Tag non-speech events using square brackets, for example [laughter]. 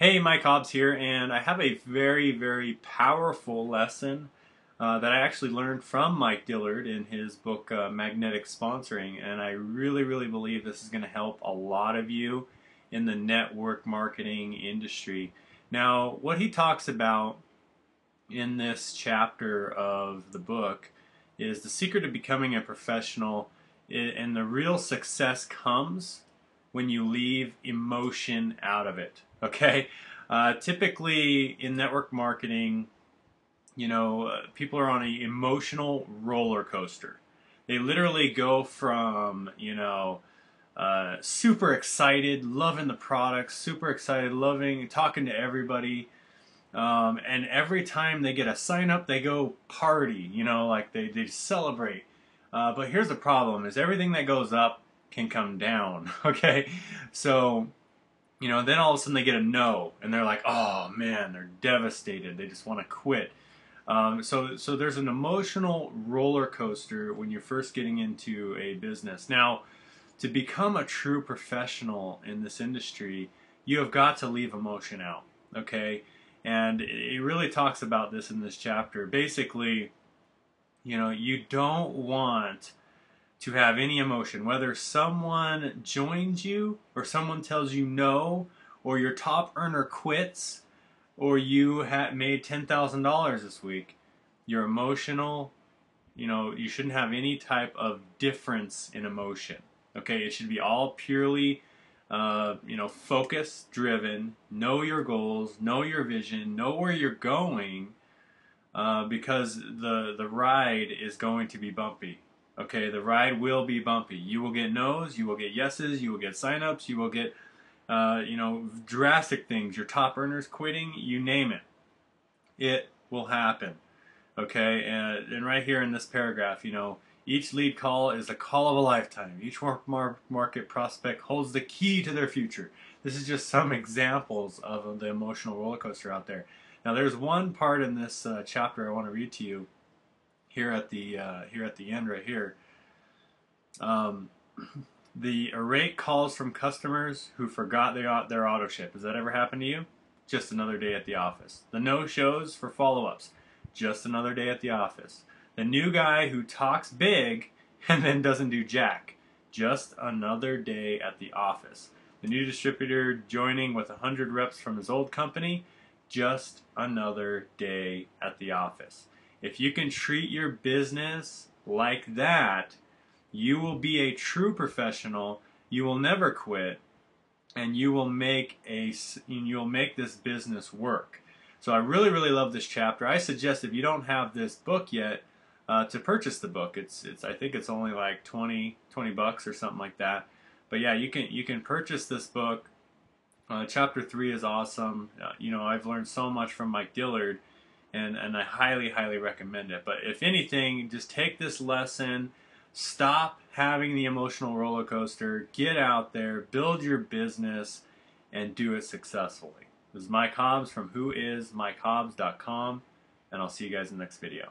Hey, Mike Hobbs here, and I have a very, very powerful lesson uh, that I actually learned from Mike Dillard in his book uh, Magnetic Sponsoring, and I really, really believe this is going to help a lot of you in the network marketing industry. Now, what he talks about in this chapter of the book is the secret of becoming a professional, and the real success comes when you leave emotion out of it. Okay, uh, typically in network marketing, you know, uh, people are on an emotional roller coaster. They literally go from you know. Uh, super excited, loving the product, super excited, loving talking to everybody, um, and every time they get a sign up, they go party, you know, like they, they celebrate. Uh, but here's the problem is everything that goes up can come down, [laughs] okay? So, you know, then all of a sudden they get a no, and they're like, oh man, they're devastated. They just want to quit. Um, so, so there's an emotional roller coaster when you're first getting into a business. Now, to become a true professional in this industry, you have got to leave emotion out, okay? And it really talks about this in this chapter. Basically, you know, you don't want to have any emotion, whether someone joins you or someone tells you no, or your top earner quits, or you made $10,000 this week. You're emotional. You know, you shouldn't have any type of difference in emotion. Okay, it should be all purely uh, you know, focus driven, know your goals, know your vision, know where you're going, uh, because the the ride is going to be bumpy. Okay, the ride will be bumpy. You will get no's, you will get yeses, you will get signups, you will get, uh, you know, drastic things. Your top earners quitting, you name it, it will happen. Okay, and, and right here in this paragraph, you know, each lead call is a call of a lifetime. Each market prospect holds the key to their future. This is just some [laughs] examples of the emotional roller coaster out there. Now, there's one part in this uh, chapter I want to read to you here at the uh, here at the end right here. Um, [clears throat] the irate calls from customers who forgot their their auto ship. Has that ever happened to you? Just another day at the office. The no shows for follow ups. Just another day at the office. The new guy who talks big [laughs] and then doesn't do jack. Just another day at the office. The new distributor joining with 100 reps from his old company. Just another day at the office. If you can treat your business like that, you will be a true professional. You will never quit, and you will make a you'll make this business work. So I really really love this chapter. I suggest if you don't have this book yet, uh, to purchase the book. It's it's I think it's only like 20, 20 bucks or something like that. But yeah, you can you can purchase this book. Uh, chapter three is awesome. Uh, you know I've learned so much from Mike Dillard, and and I highly highly recommend it. But if anything, just take this lesson. Stop having the emotional roller coaster. Get out there, build your business, and do it successfully. This is Mike Hobbs from WhoIsMikeHobbs.com, and I'll see you guys in the next video.